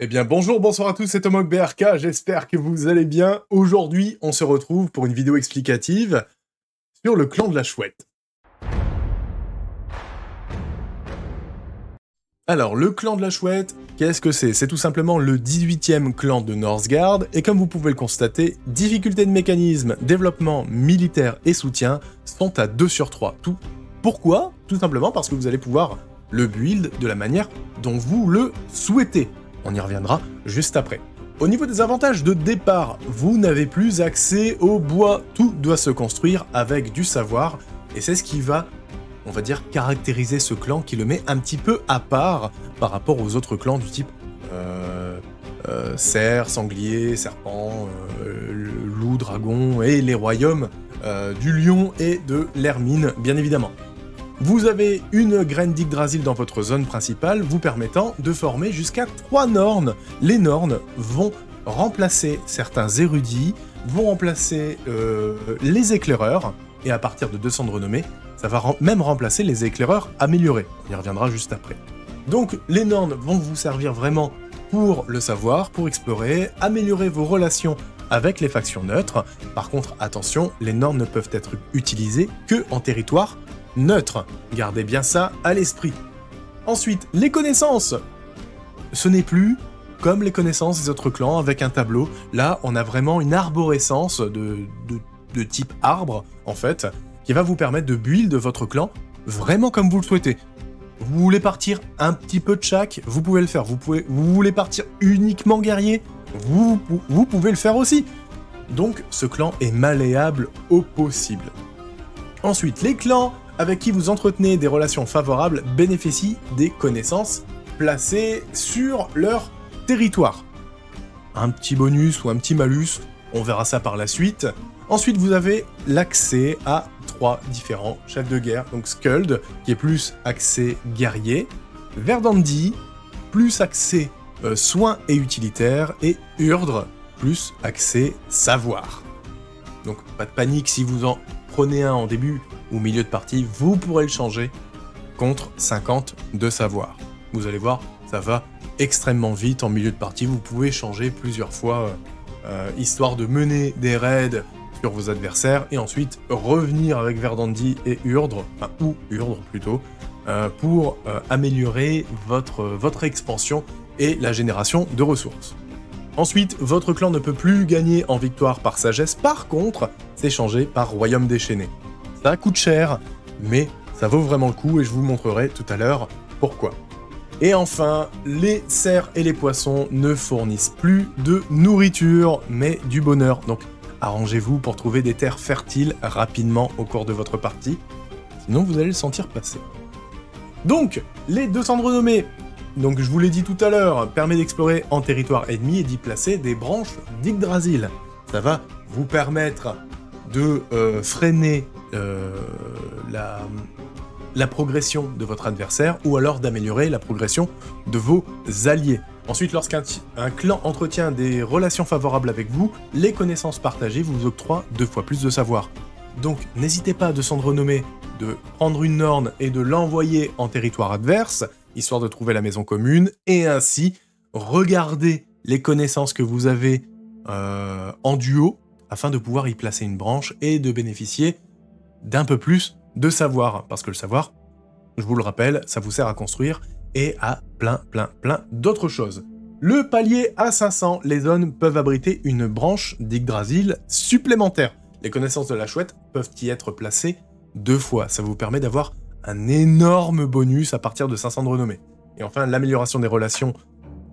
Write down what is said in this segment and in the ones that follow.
Eh bien bonjour, bonsoir à tous, c'est Tomok BRK, j'espère que vous allez bien. Aujourd'hui, on se retrouve pour une vidéo explicative sur le clan de la chouette. Alors, le clan de la chouette, qu'est-ce que c'est? C'est tout simplement le 18e clan de Northgard, et comme vous pouvez le constater, difficulté de mécanisme, développement militaire et soutien sont à 2 sur 3. Tout. Pourquoi? Tout simplement parce que vous allez pouvoir le build de la manière dont vous le souhaitez. On y reviendra juste après. Au niveau des avantages de départ, vous n'avez plus accès au bois. Tout doit se construire avec du savoir, et c'est ce qui va, on va dire, caractériser ce clan qui le met un petit peu à part par rapport aux autres clans du type euh, euh, cerf, sanglier, serpent, euh, loup, dragon et les royaumes du lion et de l'hermine, bien évidemment. Vous avez une graine d'Yggdrasil dans votre zone principale, vous permettant de former jusqu'à 3 Nornes. Les Nornes vont remplacer certains érudits, vont remplacer euh, les éclaireurs, et à partir de 200 de renommée, ça va même remplacer les éclaireurs améliorés. On y reviendra juste après. Donc les Nornes vont vous servir vraiment pour le savoir, pour explorer, améliorer vos relations avec les factions neutres. Par contre, attention, les Nornes ne peuvent être utilisées que en territoire neutre. Gardez bien ça à l'esprit. Ensuite, les connaissances. Ce n'est plus comme les connaissances des autres clans avec un tableau. Là, on a vraiment une arborescence de, type arbre, en fait, qui va vous permettre de build votre clan vraiment comme vous le souhaitez. Vous voulez partir un petit peu de chaque, vous pouvez le faire. Vous, pouvez, voulez partir uniquement guerrier, vous pouvez le faire aussi. Donc ce clan est malléable au possible. Ensuite, les clans avec qui vous entretenez des relations favorables bénéficient des connaissances placées sur leur territoire. Un petit bonus ou un petit malus, on verra ça par la suite. Ensuite, vous avez l'accès à trois différents chefs de guerre. Donc Skuld, qui est plus accès guerrier, Verdandi, plus accès euh, soins et utilitaire, et Urdre, plus accès savoir. Donc pas de panique si vous en prenez un en début ou milieu de partie, vous pourrez le changer contre 50 de savoir. Vous allez voir, ça va extrêmement vite en milieu de partie, vous pouvez changer plusieurs fois, euh, euh, histoire de mener des raids sur vos adversaires, et ensuite revenir avec Verdandi et Urdre, ou Urdre plutôt, euh, pour améliorer votre, votre expansion et la génération de ressources. Ensuite, votre clan ne peut plus gagner en victoire par sagesse, par contre, c'est changé par royaume déchaîné. Ça coûte cher, mais ça vaut vraiment le coup et je vous montrerai tout à l'heure pourquoi. Et enfin, les cerfs et les poissons ne fournissent plus de nourriture, mais du bonheur. Donc arrangez-vous pour trouver des terres fertiles rapidement au cours de votre partie, sinon vous allez le sentir passer. Donc, les 200 de renommée, donc je vous l'ai dit tout à l'heure, permet d'explorer en territoire ennemi et d'y placer des branches d'Yggdrasil. Ça va vous permettre de euh, freiner euh, la, progression de votre adversaire ou alors d'améliorer la progression de vos alliés. Ensuite, lorsqu'un un clan entretient des relations favorables avec vous, les connaissances partagées vous octroient deux fois plus de savoir. Donc n'hésitez pas de s'en renommer, de prendre une norne et de l'envoyer en territoire adverse, histoire de trouver la maison commune, et ainsi regarder les connaissances que vous avez euh, en duo, afin de pouvoir y placer une branche et de bénéficier d'un peu plus de savoir. Parce que le savoir, je vous le rappelle, ça vous sert à construire et à plein, plein, plein d'autres choses. Le palier à 500, les zones peuvent abriter une branche d'Yggdrasil supplémentaire. Les connaissances de la chouette peuvent y être placées deux fois. Ça vous permet d'avoir un énorme bonus à partir de 500 de renommée. Et enfin, l'amélioration des relations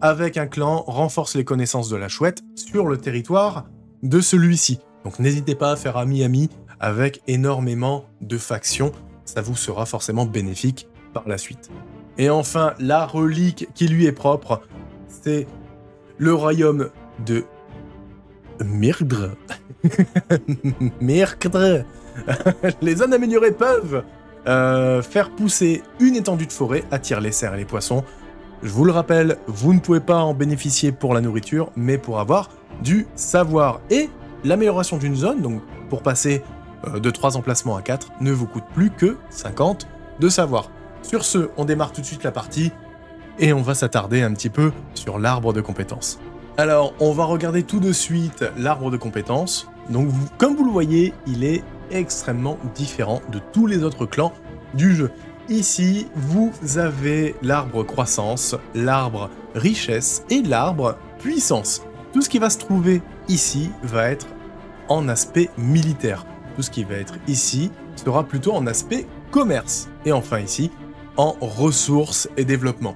avec un clan renforce les connaissances de la chouette sur le territoire de celui-ci. Donc n'hésitez pas à faire ami-ami avec énormément de factions, ça vous sera forcément bénéfique par la suite. Et enfin, la relique qui lui est propre, c'est le royaume de Myrdre. Myrdre. les zones améliorées peuvent euh, faire pousser une étendue de forêt, attirer les cerfs et les poissons. Je vous le rappelle, vous ne pouvez pas en bénéficier pour la nourriture, mais pour avoir du savoir. Et l'amélioration d'une zone, donc pour passer euh, de 3 emplacements à 4, ne vous coûte plus que 50 de savoir. Sur ce, on démarre tout de suite la partie. et on va s'attarder un petit peu sur l'arbre de compétences. Alors, on va regarder tout de suite l'arbre de compétences. Donc, comme vous le voyez, il est extrêmement différent de tous les autres clans du jeu. Ici, vous avez l'arbre croissance, l'arbre richesse et l'arbre puissance. Tout ce qui va se trouver ici va être en aspect militaire. Tout ce qui va être ici sera plutôt en aspect commerce. Et enfin ici, en ressources et développement.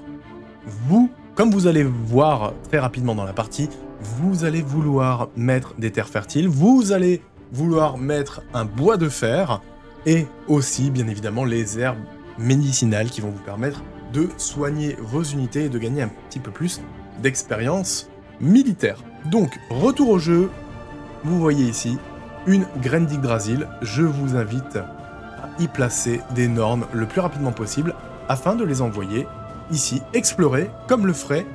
Vous, comme vous allez voir très rapidement dans la partie, vous allez vouloir mettre des terres fertiles, vous allez vouloir mettre un bois de fer, et aussi, bien évidemment, les herbes médicinales qui vont vous permettre de soigner vos unités et de gagner un petit peu plus d'expérience militaire. Donc, retour au jeu, vous voyez ici une graine d'Yggdrasil. Je vous invite à y placer des normes le plus rapidement possible afin de les envoyer ici explorer comme le ferait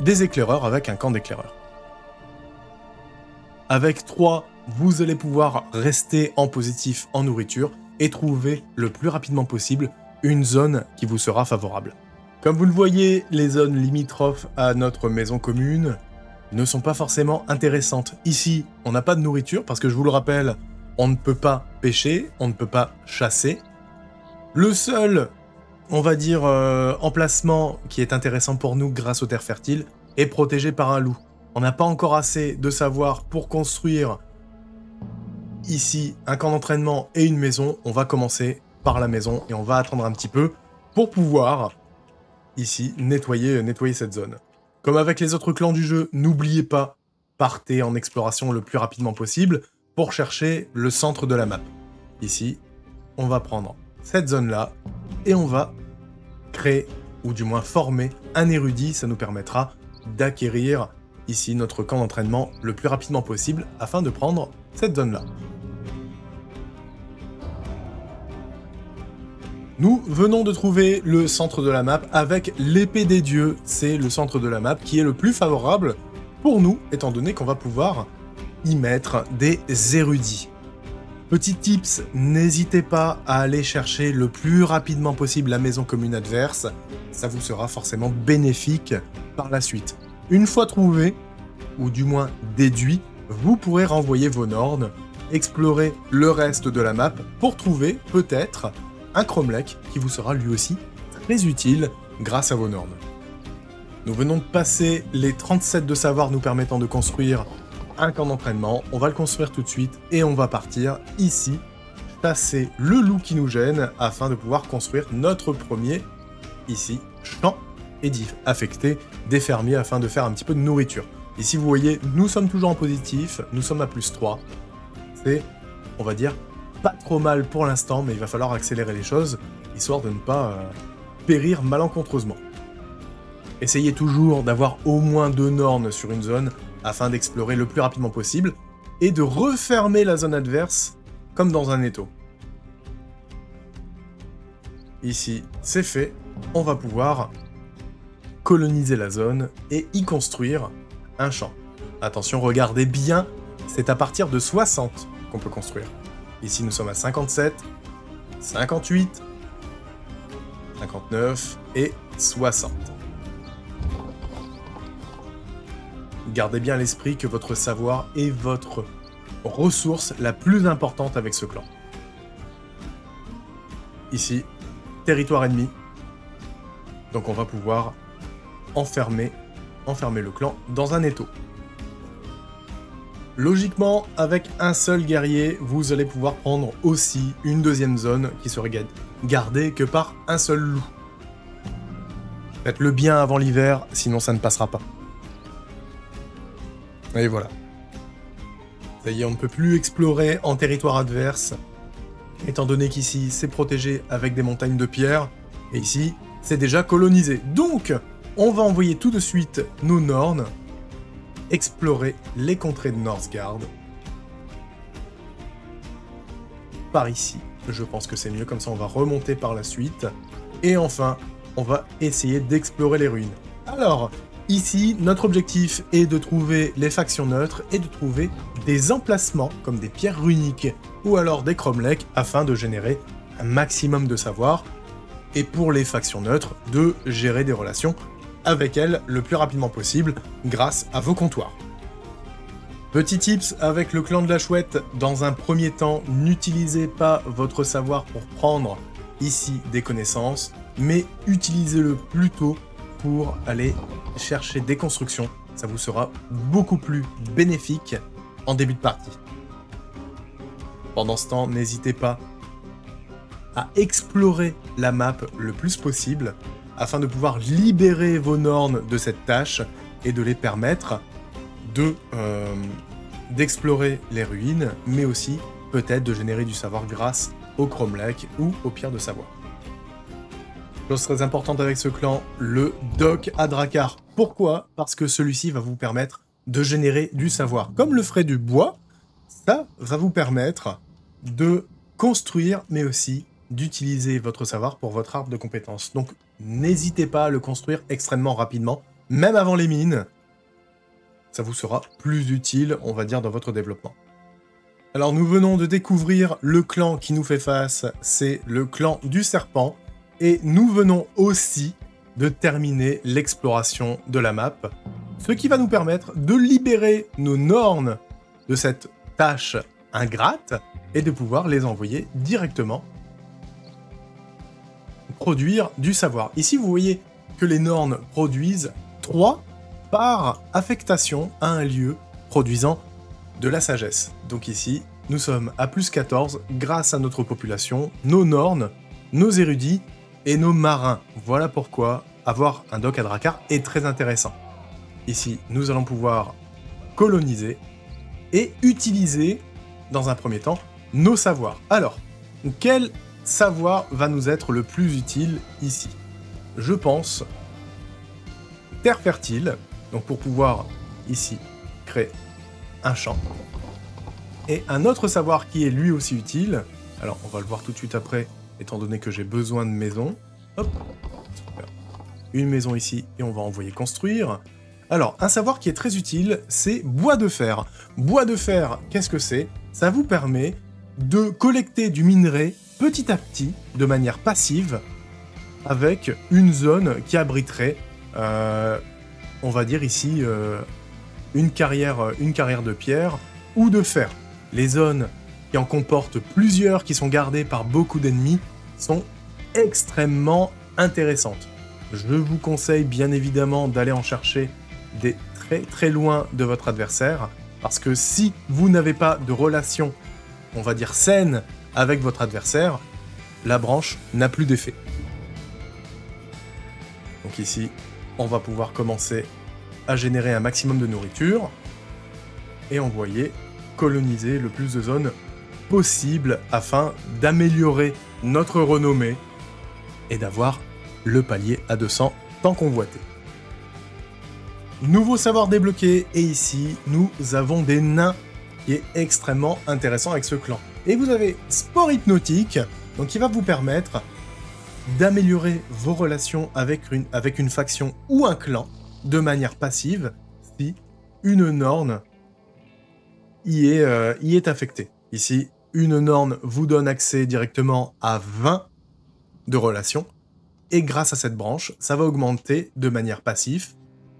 des éclaireurs avec un camp d'éclaireurs. Avec 3, vous allez pouvoir rester en positif en nourriture et trouver le plus rapidement possible une zone qui vous sera favorable. Comme vous le voyez, les zones limitrophes à notre maison commune ne sont pas forcément intéressantes. Ici, on n'a pas de nourriture parce que je vous le rappelle, on ne peut pas pêcher, on ne peut pas chasser. Le seul, on va dire, euh, emplacement qui est intéressant pour nous grâce aux terres fertiles est protégé par un loup. On n'a pas encore assez de savoir pour construire ici un camp d'entraînement et une maison. On va commencer par la maison et on va attendre un petit peu pour pouvoir ici nettoyer, nettoyer cette zone. Comme avec les autres clans du jeu, n'oubliez pas, partez en exploration le plus rapidement possible pour chercher le centre de la map. Ici, on va prendre cette zone-là et on va créer, ou du moins former, un érudit. Ça nous permettra d'acquérir ici notre camp d'entraînement le plus rapidement possible afin de prendre cette zone-là. Nous venons de trouver le centre de la map avec l'épée des dieux. C'est le centre de la map qui est le plus favorable pour nous, étant donné qu'on va pouvoir y mettre des érudits. Petit tips, n'hésitez pas à aller chercher le plus rapidement possible la maison commune adverse, ça vous sera forcément bénéfique par la suite. Une fois trouvé, ou du moins déduit, vous pourrez renvoyer vos nornes, explorer le reste de la map pour trouver peut-être un Cromlech qui vous sera lui aussi très utile grâce à vos normes. Nous venons de passer les 37 de savoir nous permettant de construire un camp d'entraînement. On va le construire tout de suite et on va partir ici passer le loup qui nous gêne afin de pouvoir construire notre premier ici champ et affecter des fermiers afin de faire un petit peu de nourriture. Ici vous voyez, nous sommes toujours en positif, nous sommes à plus 3. C'est, on va dire, trop mal pour l'instant, mais il va falloir accélérer les choses, histoire de ne pas euh, périr malencontreusement. Essayez toujours d'avoir au moins deux nornes sur une zone, afin d'explorer le plus rapidement possible, et de refermer la zone adverse comme dans un étau. Ici, c'est fait, on va pouvoir coloniser la zone et y construire un champ. Attention, regardez bien, c'est à partir de 60 qu'on peut construire. Ici, nous sommes à 57, 58, 59 et 60. Gardez bien à l'esprit que votre savoir est votre ressource la plus importante avec ce clan. Ici, territoire ennemi. Donc on va pouvoir enfermer, enfermer le clan dans un étau. Logiquement, avec un seul guerrier, vous allez pouvoir prendre aussi une deuxième zone qui serait gardée que par un seul loup. Faites le bien avant l'hiver, sinon ça ne passera pas. Et voilà. Ça y est, on ne peut plus explorer en territoire adverse, étant donné qu'ici c'est protégé avec des montagnes de pierre, et ici c'est déjà colonisé. Donc, on va envoyer tout de suite nos Nornes explorer les contrées de Northgard. Par ici, je pense que c'est mieux, comme ça on va remonter par la suite. Et enfin, on va essayer d'explorer les ruines. Alors, ici, notre objectif est de trouver les factions neutres et de trouver des emplacements comme des pierres runiques ou alors des cromlechs afin de générer un maximum de savoir et pour les factions neutres, de gérer des relations avec elles le plus rapidement possible grâce à vos comptoirs. Petit tips avec le clan de la chouette, dans un premier temps, n'utilisez pas votre savoir pour prendre ici des connaissances, mais utilisez-le plutôt pour aller chercher des constructions. Ça vous sera beaucoup plus bénéfique en début de partie. Pendant ce temps, n'hésitez pas à explorer la map le plus possible afin de pouvoir libérer vos nornes de cette tâche et de les permettre de euh, d'explorer les ruines, mais aussi peut-être de générer du savoir grâce au Chrome Lake ou au Pierre de Savoir. Chose très importante avec ce clan, le Doc à Drakkar. Pourquoi? Parce que celui-ci va vous permettre de générer du savoir. Comme le ferait du bois, ça va vous permettre de construire, mais aussi d'utiliser votre savoir pour votre arbre de compétences. Donc n'hésitez pas à le construire extrêmement rapidement, même avant les mines. Ça vous sera plus utile, on va dire, dans votre développement. Alors nous venons de découvrir le clan qui nous fait face, c'est le clan du serpent. Et nous venons aussi de terminer l'exploration de la map, ce qui va nous permettre de libérer nos nornes de cette tâche ingrate et de pouvoir les envoyer directement produire du savoir. Ici, vous voyez que les nornes produisent 3 par affectation à un lieu produisant de la sagesse. Donc ici, nous sommes à plus 14 grâce à notre population, nos nornes, nos érudits et nos marins. Voilà pourquoi avoir un dock à Drakkar est très intéressant. Ici, nous allons pouvoir coloniser et utiliser, dans un premier temps, nos savoirs. Alors, quel savoir va nous être le plus utile ici Je pense terre fertile, donc pour pouvoir ici créer un champ. Et un autre savoir qui est lui aussi utile, alors on va le voir tout de suite après, étant donné que j'ai besoin de maison. Hop, Une maison ici et on va envoyer construire. Alors, un savoir qui est très utile, c'est bois de fer. Bois de fer, qu'est-ce que c'est? Ça vous permet de collecter du minerai petit à petit, de manière passive, avec une zone qui abriterait, euh, on va dire ici, euh, une, carrière, une carrière de pierre ou de fer. Les zones qui en comportent plusieurs, qui sont gardées par beaucoup d'ennemis, sont extrêmement intéressantes. Je vous conseille bien évidemment d'aller en chercher des très très loin de votre adversaire, parce que si vous n'avez pas de relation, on va dire saine, avec votre adversaire, la branche n'a plus d'effet. Donc ici, on va pouvoir commencer à générer un maximum de nourriture et envoyer coloniser le plus de zones possible afin d'améliorer notre renommée et d'avoir le palier à 200 tant convoité. Nouveau savoir débloqué, et ici, nous avons des nains qui est extrêmement intéressant avec ce clan. Et vous avez Sport Hypnotique, donc qui va vous permettre d'améliorer vos relations avec une, avec une faction ou un clan de manière passive si une norne y est, euh, y est affectée. Ici, une norne vous donne accès directement à 20 de relations, et grâce à cette branche, ça va augmenter de manière passive,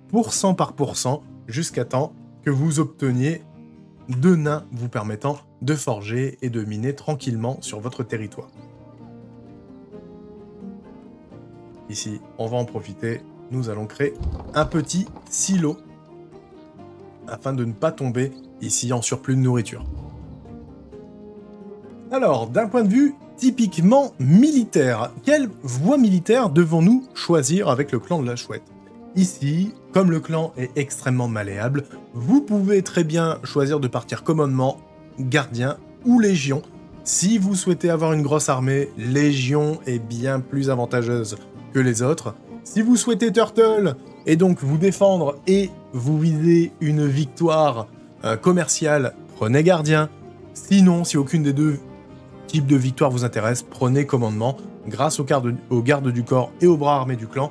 pourcent par pourcent, jusqu'à temps que vous obteniez deux nains vous permettant de forger et de miner tranquillement sur votre territoire. Ici, on va en profiter, nous allons créer un petit silo afin de ne pas tomber ici en surplus de nourriture. Alors, d'un point de vue typiquement militaire, quelle voie militaire devons-nous choisir avec le clan de la chouette? Ici, comme le clan est extrêmement malléable, vous pouvez très bien choisir de partir commandement, gardien ou légion. Si vous souhaitez avoir une grosse armée, légion est bien plus avantageuse que les autres. Si vous souhaitez Turtle et donc vous défendre et vous visez une victoire euh, commerciale, prenez gardien. Sinon, si aucune des deux types de victoires vous intéresse, prenez commandement. Grâce aux gardes du corps et aux bras armés du clan,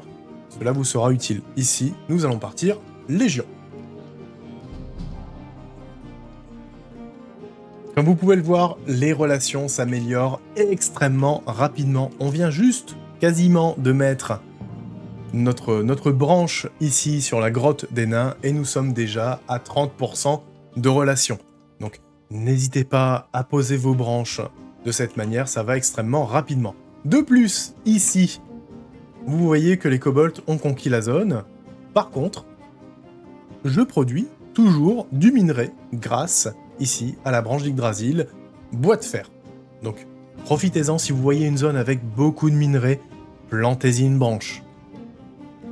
cela vous sera utile. Ici, nous allons partir Légion. Comme vous pouvez le voir, les relations s'améliorent extrêmement rapidement. On vient juste quasiment de mettre notre, notre branche ici sur la grotte des nains et nous sommes déjà à 30% de relation. Donc n'hésitez pas à poser vos branches de cette manière, ça va extrêmement rapidement. De plus, ici, vous voyez que les kobolds ont conquis la zone. Par contre, je produis toujours du minerai grâce, ici, à la branche d'Yggdrasil, bois de fer. Donc, profitez-en si vous voyez une zone avec beaucoup de minerais, plantez-y une branche.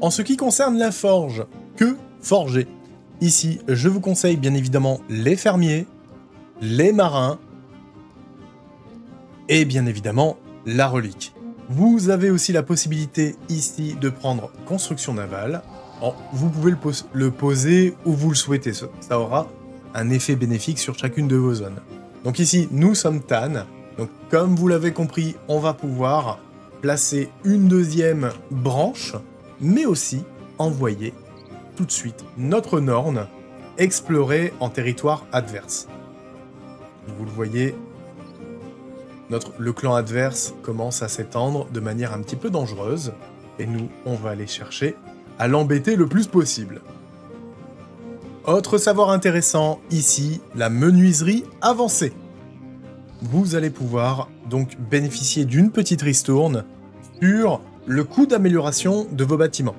En ce qui concerne la forge, que forger? Ici, je vous conseille bien évidemment les fermiers, les marins, et bien évidemment la relique. Vous avez aussi la possibilité ici de prendre construction navale. vous pouvez le, poser où vous le souhaitez, ça aura un effet bénéfique sur chacune de vos zones. Donc ici, nous sommes Tan. Donc comme vous l'avez compris, on va pouvoir placer une deuxième branche, mais aussi envoyer tout de suite notre Norne explorer en territoire adverse. Vous le voyez, le clan adverse commence à s'étendre de manière un petit peu dangereuse, et nous, on va aller chercher à l'embêter le plus possible. Autre savoir intéressant, ici, la menuiserie avancée. Vous allez pouvoir donc bénéficier d'une petite ristourne sur le coût d'amélioration de vos bâtiments.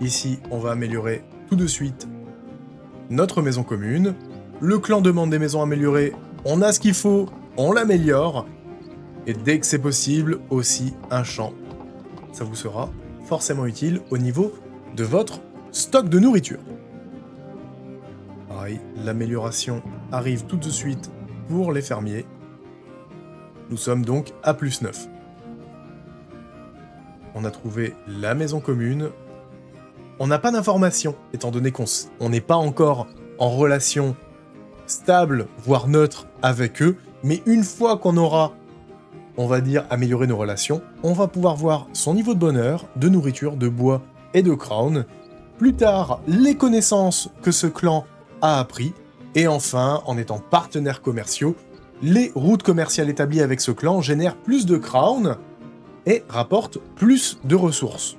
Ici, on va améliorer tout de suite notre maison commune. Le clan demande des maisons améliorées, on a ce qu'il faut, on l'améliore. Et dès que c'est possible, aussi un champ. Ça vous sera forcément utile au niveau de votre stock de nourriture. Pareil, l'amélioration arrive tout de suite pour les fermiers. Nous sommes donc à plus 9. On a trouvé la maison commune, on n'a pas d'informations, étant donné qu'on n'est pas encore en relation stable, voire neutre avec eux, mais une fois qu'on aura, on va dire, amélioré nos relations, on va pouvoir voir son niveau de bonheur, de nourriture, de bois et de crown, plus tard, les connaissances que ce clan a appris, et enfin, en étant partenaires commerciaux, les routes commerciales établies avec ce clan génèrent plus de crown et rapportent plus de ressources.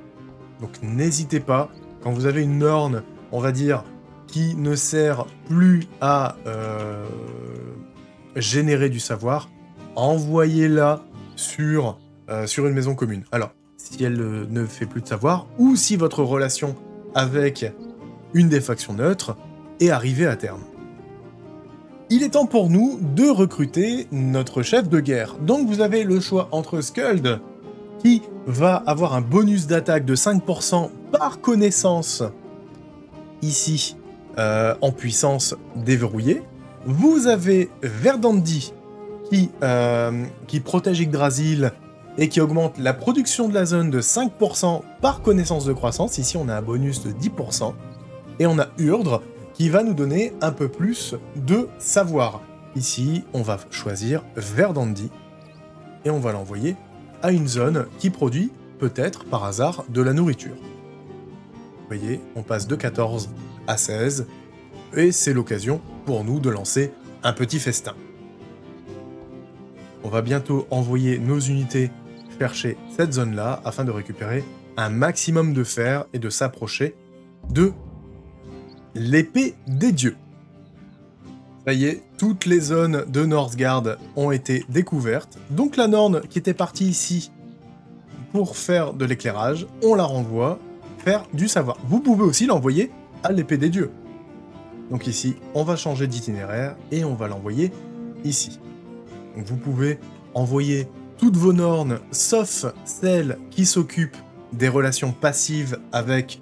Donc n'hésitez pas quand vous avez une norne, on va dire, qui ne sert plus à euh, générer du savoir, envoyez-la sur, euh, sur une maison commune. Alors, si elle euh, ne fait plus de savoir, ou si votre relation avec une des factions neutres est arrivée à terme. Il est temps pour nous de recruter notre chef de guerre. Donc vous avez le choix entre Skuld, qui va avoir un bonus d'attaque de 5% par connaissance, ici, euh, en puissance déverrouillée. Vous avez Verdandi, qui, euh, qui protège Yggdrasil et qui augmente la production de la zone de 5% par connaissance de croissance. Ici, on a un bonus de 10%. Et on a Urdre, qui va nous donner un peu plus de savoir. Ici, on va choisir Verdandi, et on va l'envoyer à une zone qui produit, peut-être par hasard, de la nourriture. Vous voyez, on passe de 14 à 16, et c'est l'occasion pour nous de lancer un petit festin. On va bientôt envoyer nos unités chercher cette zone-là afin de récupérer un maximum de fer et de s'approcher de l'épée des dieux. Ça y est, toutes les zones de Northgard ont été découvertes. Donc la Norne qui était partie ici pour faire de l'éclairage, on la renvoie faire du savoir. Vous pouvez aussi l'envoyer à l'épée des dieux. Donc ici, on va changer d'itinéraire et on va l'envoyer ici. Vous pouvez envoyer toutes vos nornes, sauf celles qui s'occupent des relations passives avec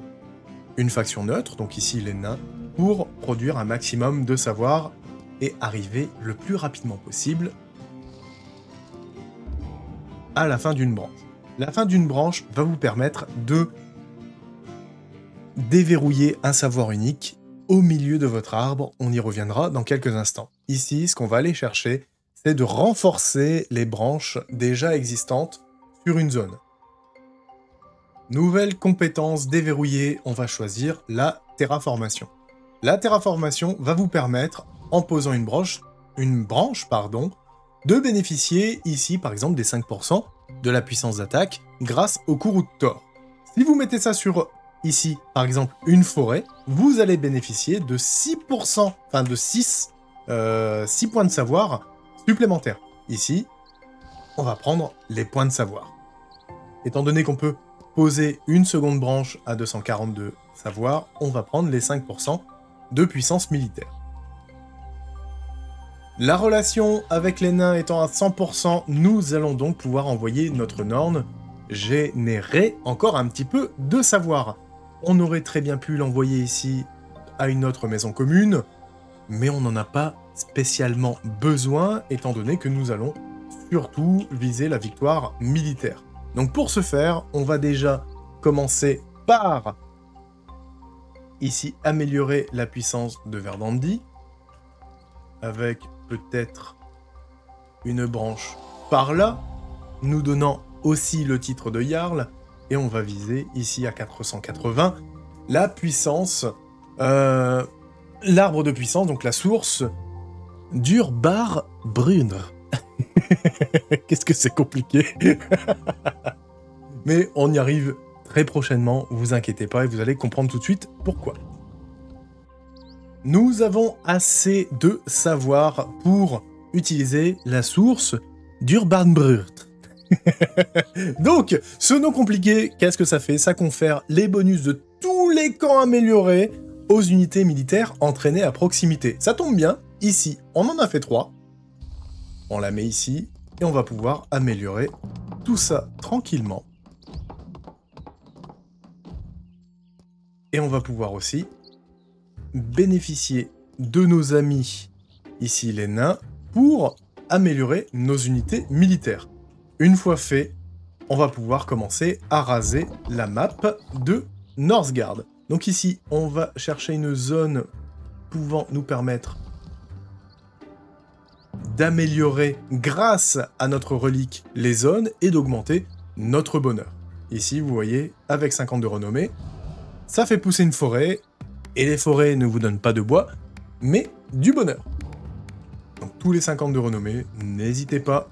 une faction neutre, donc ici les nains, pour produire un maximum de savoir et arriver le plus rapidement possible à la fin d'une branche. La fin d'une branche va vous permettre de déverrouiller un savoir unique au milieu de votre arbre. On y reviendra dans quelques instants. Ici, ce qu'on va aller chercher, c'est de renforcer les branches déjà existantes sur une zone. Nouvelle compétence déverrouillée, on va choisir la terraformation. La terraformation va vous permettre en posant une branche, une branche pardon, de bénéficier ici par exemple des 5% de la puissance d'attaque grâce au courroux de Thor. Si vous mettez ça sur, ici, par exemple, une forêt, vous allez bénéficier de 6%, enfin de 6, 6 euh, points de savoir supplémentaires. Ici, on va prendre les points de savoir. Étant donné qu'on peut poser une seconde branche à 242 savoir, on va prendre les 5% de puissance militaire. La relation avec les nains étant à 100%, nous allons donc pouvoir envoyer notre Norn générer encore un petit peu de savoir. On aurait très bien pu l'envoyer ici à une autre maison commune, mais on n'en a pas spécialement besoin, étant donné que nous allons surtout viser la victoire militaire. Donc pour ce faire, on va déjà commencer par ici améliorer la puissance de Verdandi, avec peut-être une branche par là, nous donnant aussi le titre de Jarl, et on va viser ici à 480 la puissance, euh, l'arbre de puissance, donc la source d'Urbar Brunr. Qu'est-ce que c'est compliqué Mais on y arrive très prochainement, vous inquiétez pas, et vous allez comprendre tout de suite pourquoi. Nous avons assez de savoir pour utiliser la source d'Urbanbrurt. Donc, ce nom compliqué, qu'est-ce que ça fait? Ça confère les bonus de tous les camps améliorés aux unités militaires entraînées à proximité. Ça tombe bien, ici, on en a fait trois. On la met ici, et on va pouvoir améliorer tout ça tranquillement. Et on va pouvoir aussi bénéficier de nos amis, ici les nains, pour améliorer nos unités militaires. Une fois fait, on va pouvoir commencer à raser la map de Northgard. Donc ici, on va chercher une zone pouvant nous permettre d'améliorer grâce à notre relique les zones et d'augmenter notre bonheur. Ici, vous voyez, avec 50 de renommée, ça fait pousser une forêt, et les forêts ne vous donnent pas de bois, mais du bonheur. Donc tous les 50 de renommée, n'hésitez pas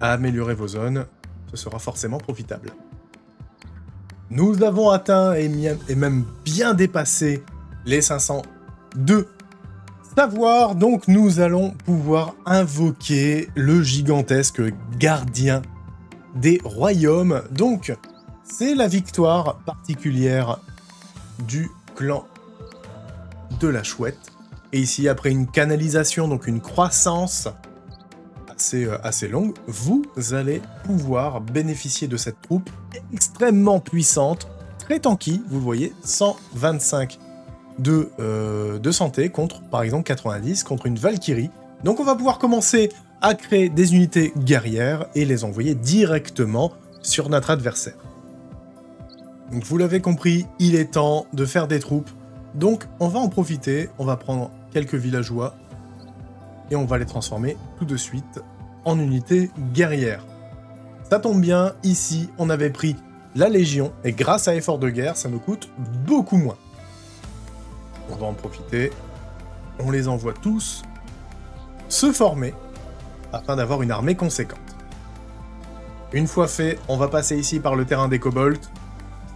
à améliorer vos zones, ce sera forcément profitable. Nous avons atteint et, même bien dépassé les 500 de savoir, donc nous allons pouvoir invoquer le gigantesque gardien des royaumes. Donc, c'est la victoire particulière du clan de la chouette. Et ici, après une canalisation, donc une croissance assez, euh, assez longue, vous allez pouvoir bénéficier de cette troupe extrêmement puissante, très tanky, vous le voyez, 125 de, euh, de santé contre, par exemple, 90 contre une Valkyrie. Donc on va pouvoir commencer à créer des unités guerrières et les envoyer directement sur notre adversaire. Donc vous l'avez compris, il est temps de faire des troupes. Donc on va en profiter, on va prendre quelques villageois et on va les transformer tout de suite en unités guerrières. Ça tombe bien, ici on avait pris la Légion et grâce à effort de guerre, ça nous coûte beaucoup moins. On va en profiter, on les envoie tous se former afin d'avoir une armée conséquente. Une fois fait, on va passer ici par le terrain des kobolds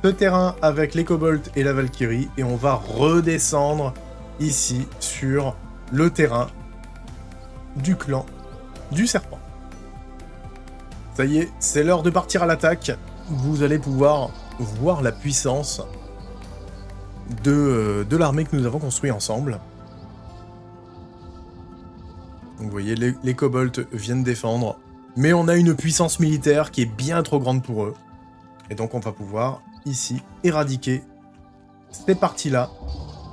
ce terrain avec les kobolds et la Valkyrie et on va redescendre ici sur le terrain du clan du serpent. Ça y est, c'est l'heure de partir à l'attaque. Vous allez pouvoir voir la puissance de, euh, de l'armée que nous avons construit ensemble. vous voyez, les, les kobolds viennent défendre, mais on a une puissance militaire qui est bien trop grande pour eux. Et donc on va pouvoir ici, éradiquer ces parties-là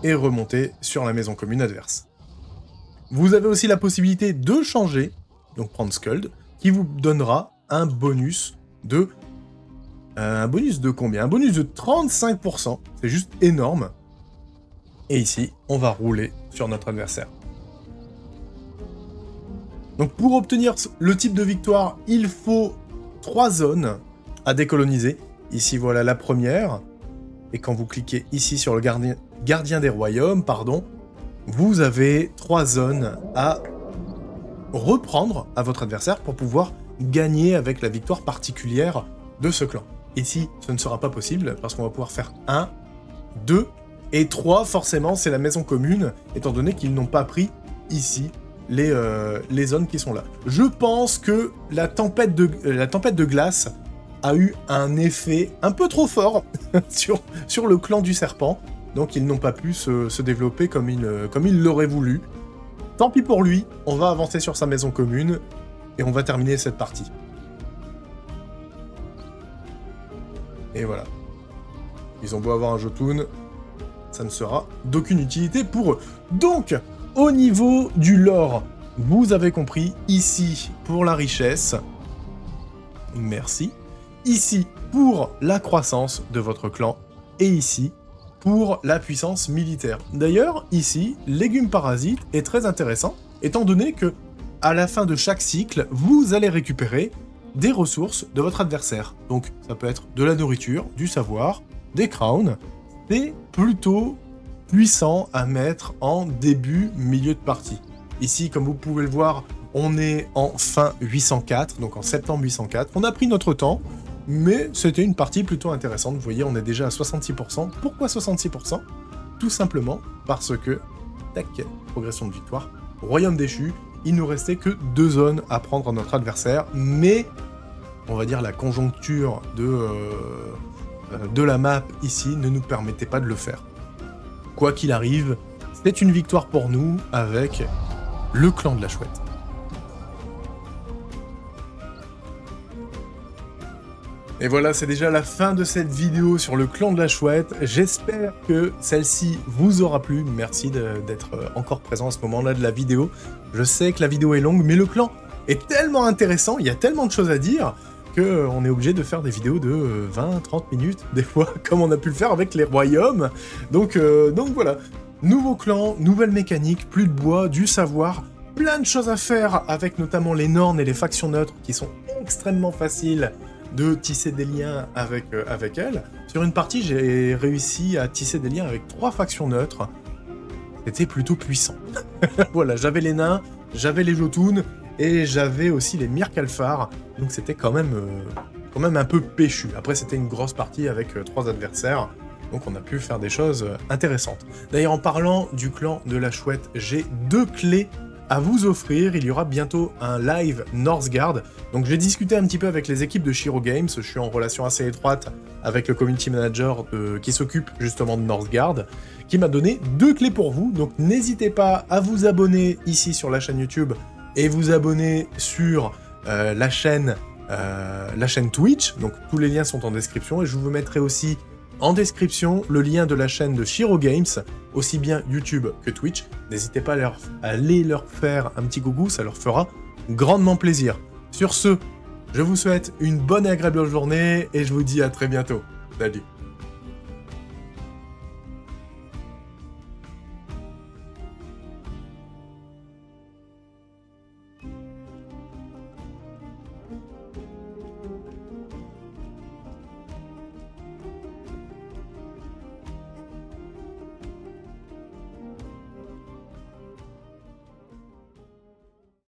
et remonter sur la maison commune adverse. Vous avez aussi la possibilité de changer, donc prendre Skuld, qui vous donnera un bonus de... Un bonus de combien? Un bonus de 35%, c'est juste énorme. Et ici, on va rouler sur notre adversaire. Donc pour obtenir le type de victoire, il faut trois zones à décoloniser. Ici, voilà la première. Et quand vous cliquez ici sur le gardien, gardien des royaumes, pardon, vous avez trois zones à reprendre à votre adversaire pour pouvoir gagner avec la victoire particulière de ce clan. Ici, ce ne sera pas possible parce qu'on va pouvoir faire 1, 2 et 3, forcément, c'est la maison commune, étant donné qu'ils n'ont pas pris ici les, euh, zones qui sont là. Je pense que la tempête de, euh, la tempête de glace a eu un effet un peu trop fort sur, le clan du serpent, donc ils n'ont pas pu se, développer comme il euh, comme il l'aurait voulu. Tant pis pour lui, on va avancer sur sa maison commune, et on va terminer cette partie. Et voilà. Ils ont beau avoir un Jotun, ça ne sera d'aucune utilité pour eux. Donc, au niveau du lore, vous avez compris, ici pour la richesse, merci. Ici pour la croissance de votre clan, et ici pour la puissance militaire. D'ailleurs, ici, légumes parasites est très intéressant, étant donné que à la fin de chaque cycle, vous allez récupérer des ressources de votre adversaire. Donc ça peut être de la nourriture, du savoir, des crowns. C'est plutôt puissant à mettre en début, milieu de partie. Ici, comme vous pouvez le voir, on est en fin 804, donc en septembre 804. On a pris notre temps, mais c'était une partie plutôt intéressante. Vous voyez, on est déjà à 66%. Pourquoi 66% Tout simplement parce que, tac, progression de victoire, royaume déchu, il nous restait que deux zones à prendre à notre adversaire, mais on va dire la conjoncture de, euh, de la map ici ne nous permettait pas de le faire. Quoi qu'il arrive, c'est une victoire pour nous avec le clan de la chouette. Et voilà, c'est déjà la fin de cette vidéo sur le clan de la chouette. J'espère que celle-ci vous aura plu. Merci d'être euh, encore présent à ce moment-là de la vidéo. Je sais que la vidéo est longue, mais le clan est tellement intéressant, il y a tellement de choses à dire, qu'on euh, est obligé de faire des vidéos de 20-30 euh, minutes, des fois, comme on a pu le faire avec les royaumes. Donc, donc voilà, nouveau clan, nouvelle mécanique, plus de bois, du savoir, plein de choses à faire avec notamment les nornes et les factions neutres qui sont extrêmement faciles de tisser des liens avec, euh, avec elle. Sur une partie, j'ai réussi à tisser des liens avec trois factions neutres. C'était plutôt puissant. voilà, j'avais les nains, j'avais les Jotun, et j'avais aussi les Mirkalfar, donc c'était quand même, euh, quand même un peu péchu. Après, c'était une grosse partie avec euh, trois adversaires, donc on a pu faire des choses intéressantes. D'ailleurs, en parlant du clan de la chouette, j'ai deux clés à vous offrir. Il y aura bientôt un live Northgard. Donc j'ai discuté un petit peu avec les équipes de Shiro Games. Je suis en relation assez étroite avec le community manager qui s'occupe justement de Northgard, qui m'a donné deux clés pour vous. Donc n'hésitez pas à vous abonner ici sur la chaîne YouTube et vous abonner sur euh, la chaîne euh, la chaîne Twitch. Donc tous les liens sont en description et je vous mettrai aussi en description le lien de la chaîne de Shiro Games, aussi bien YouTube que Twitch. N'hésitez pas à, leur, aller leur faire un petit gougou, ça leur fera grandement plaisir. Sur ce, je vous souhaite une bonne et agréable journée et je vous dis à très bientôt. Salut